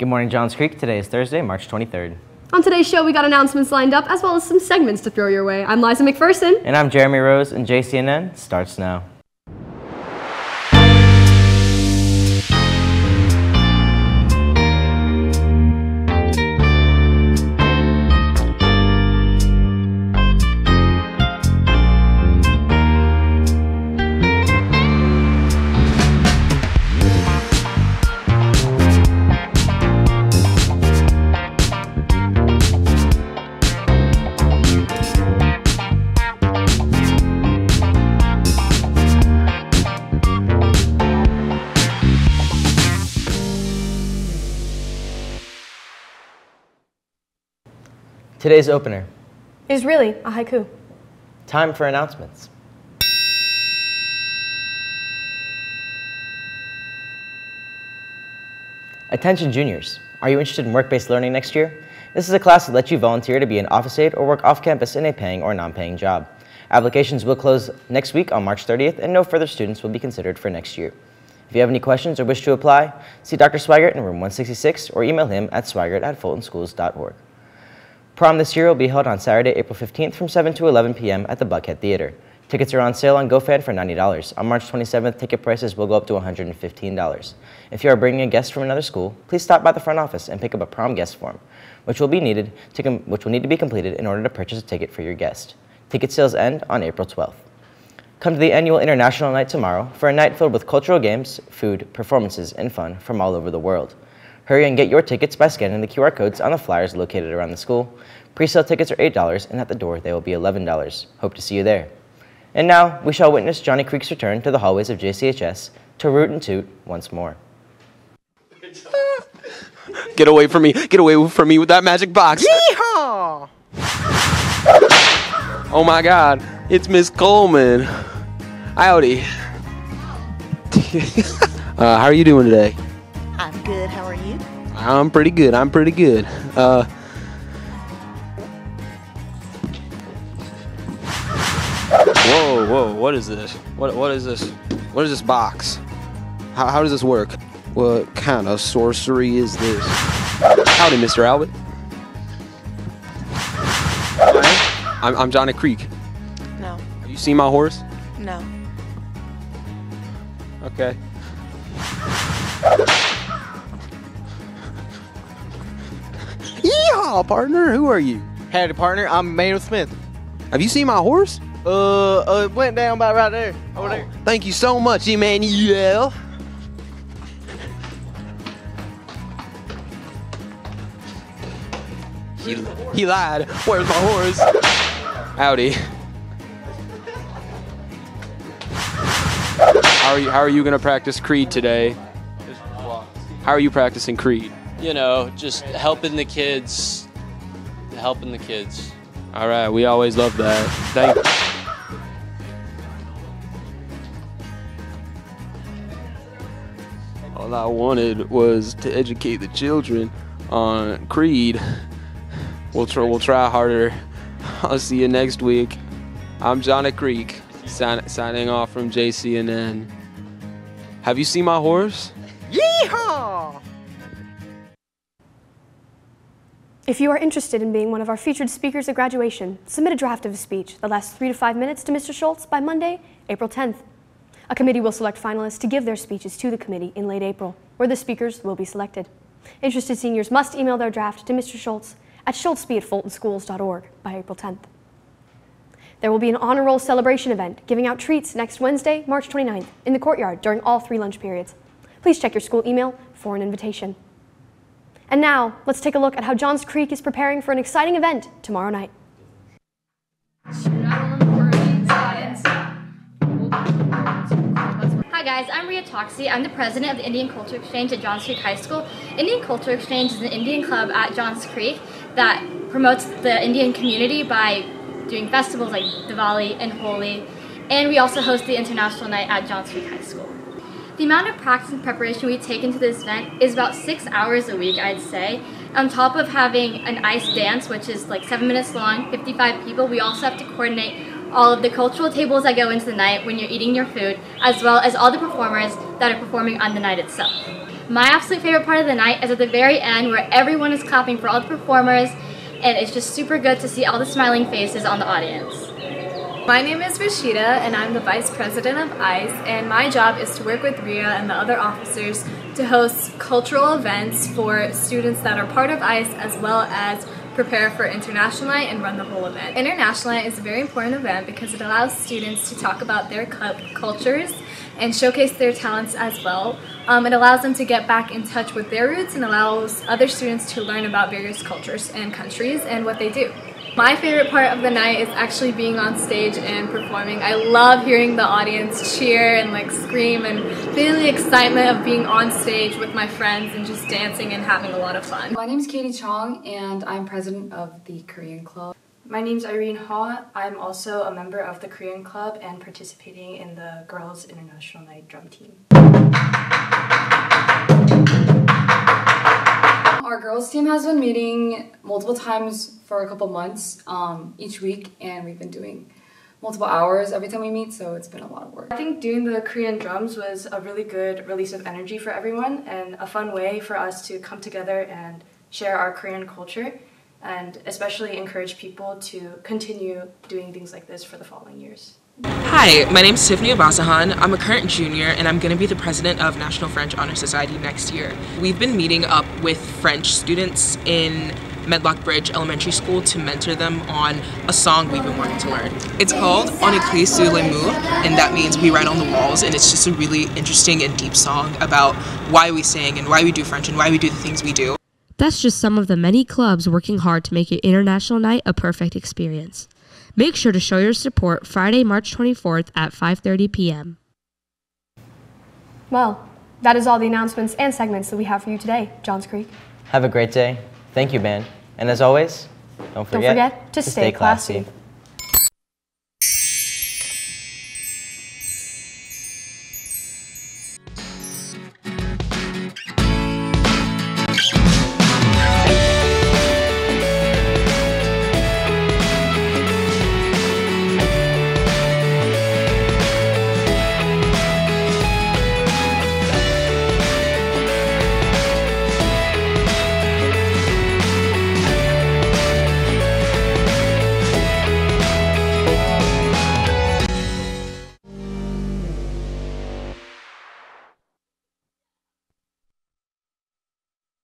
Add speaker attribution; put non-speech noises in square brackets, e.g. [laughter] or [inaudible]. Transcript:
Speaker 1: Good morning, Johns Creek. Today is Thursday, March 23rd.
Speaker 2: On today's show, we got announcements lined up as well as some segments to throw your way. I'm Liza McPherson.
Speaker 1: And I'm Jeremy Rose, and JCNN starts now. Today's opener.
Speaker 2: Is really a haiku.
Speaker 1: Time for announcements. Attention juniors, are you interested in work-based learning next year? This is a class that lets you volunteer to be an office aide or work off campus in a paying or non-paying job. Applications will close next week on March 30th and no further students will be considered for next year. If you have any questions or wish to apply, see Dr. Swigert in room 166 or email him at swigert at fultonschools.org. Prom this year will be held on Saturday, April 15th from 7 to 11 p.m. at the Buckhead Theater. Tickets are on sale on GoFan for $90. On March 27th, ticket prices will go up to $115. If you are bringing a guest from another school, please stop by the front office and pick up a prom guest form, which will be needed to which will need to be completed in order to purchase a ticket for your guest. Ticket sales end on April 12th. Come to the annual International Night tomorrow for a night filled with cultural games, food, performances, and fun from all over the world. Hurry and get your tickets by scanning the QR codes on the flyers located around the school. Pre-sale tickets are $8 and at the door they will be $11. Hope to see you there. And now we shall witness Johnny Creek's return to the hallways of JCHS to root and toot once more. [laughs]
Speaker 3: Get away from me. Get away from me with that magic box. Yeehaw! Oh my god, it's Miss Coleman. Howdy. [laughs] uh, how are you doing today?
Speaker 4: I'm good. How are you?
Speaker 3: I'm pretty good. I'm pretty good. Uh, whoa, whoa! What is this? What what is this? What is this box? How, how does this work? What kind of sorcery is this? Howdy, Mr. Albert. I'm, I'm Johnny Creek.
Speaker 4: No.
Speaker 3: Have you seen my horse?
Speaker 4: No.
Speaker 3: Okay. Yeehaw, partner. Who are you?
Speaker 5: Howdy, partner. I'm Emmanuel Smith.
Speaker 3: Have you seen my horse?
Speaker 5: Uh, uh, it went down about right there, over there.
Speaker 3: Thank you so much, Emmanuel. He, he lied. Where's my horse? Howdy. How are you? How are you gonna practice Creed today? How are you practicing Creed?
Speaker 6: You know, just helping the kids, helping the kids.
Speaker 3: All right, we always love that. Thank. You. All I wanted was to educate the children on Creed. We'll try. We'll try harder. I'll see you next week. I'm Johnny Creek, sign, signing off from JCNN. Have you seen my horse?
Speaker 2: If you are interested in being one of our featured speakers at graduation, submit a draft of a speech that lasts three to five minutes to Mr. Schultz by Monday, April 10th. A committee will select finalists to give their speeches to the committee in late April, where the speakers will be selected. Interested seniors must email their draft to Mr. Schultz at schultzb at fultonschools.org by April 10th. There will be an honor roll celebration event giving out treats next Wednesday, March 29th, in the courtyard during all three lunch periods. Please check your school email for an invitation. And now, let's take a look at how Johns Creek is preparing for an exciting event tomorrow night.
Speaker 7: Hi guys, I'm Ria Toxie. I'm the president of the Indian Culture Exchange at Johns Creek High School. Indian Culture Exchange is an Indian club at Johns Creek that promotes the Indian community by doing festivals like Diwali and Holi. And we also host the International Night at Johns Creek High School. The amount of practice and preparation we take into this event is about six hours a week, I'd say. On top of having an ice dance, which is like seven minutes long, 55 people, we also have to coordinate all of the cultural tables that go into the night when you're eating your food, as well as all the performers that are performing on the night itself. My absolute favorite part of the night is at the very end where everyone is clapping for all the performers and it's just super good to see all the smiling faces on the audience.
Speaker 8: My name is Rashida and I'm the Vice President of ICE and my job is to work with Ria and the other officers to host cultural events for students that are part of ICE as well as prepare for International Night and run the whole event. International Night is a very important event because it allows students to talk about their cultures and showcase their talents as well. Um, it allows them to get back in touch with their roots and allows other students to learn about various cultures and countries and what they do. My favorite part of the night is actually being on stage and performing. I love hearing the audience cheer and like scream and feeling the excitement of being on stage with my friends and just dancing and having a lot of fun.
Speaker 9: My name is Katie Chong and I'm president of the Korean Club.
Speaker 10: My name is Irene Ha. I'm also a member of the Korean Club and participating in the Girls International Night drum team.
Speaker 9: Our girls team has been meeting multiple times for a couple months um, each week and we've been doing multiple hours every time we meet so it's been a lot of work.
Speaker 10: I think doing the Korean drums was a really good release of energy for everyone and a fun way for us to come together and share our Korean culture and especially encourage people to continue doing things like this for the following years.
Speaker 11: Hi, my name is Tiffany Abasahan. I'm a current junior and I'm going to be the president of National French Honor Society next year. We've been meeting up with French students in Medlock Bridge Elementary School to mentor them on a song we've been wanting to learn. It's called On écrit sur les murs, and that means we write on the walls, and it's just a really interesting and deep song about why we sing and why we do French and why we do the things we do.
Speaker 12: That's just some of the many clubs working hard to make your International Night a perfect experience. Make sure to show your support Friday, March 24th at 5:30 p.m.
Speaker 2: Well, that is all the announcements and segments that we have for you today, Johns Creek.
Speaker 1: Have a great day. Thank you, Ben. And as always, don't forget,
Speaker 2: don't forget to, to stay, stay classy. classy.